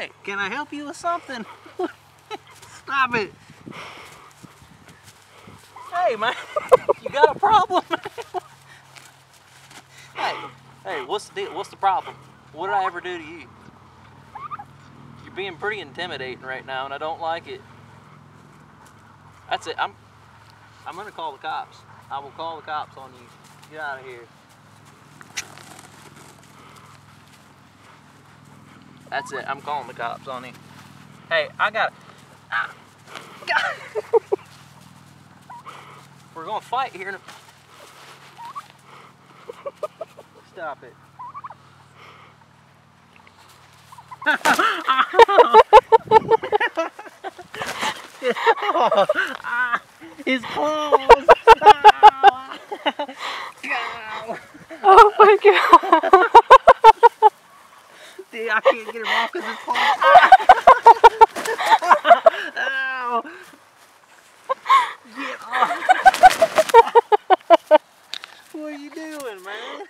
Hey, can I help you with something? Stop it. Hey, man, you got a problem? hey, hey, what's the deal? What's the problem? What did I ever do to you? You're being pretty intimidating right now, and I don't like it. That's it. I'm, I'm gonna call the cops. I will call the cops on you. Get out of here. That's it. I'm calling the cops on you. Hey, I got. Ah. We're gonna fight here. Stop it. His claws. Oh my god. I can't get him off because his paw. Ow! Get off! what are you doing, man?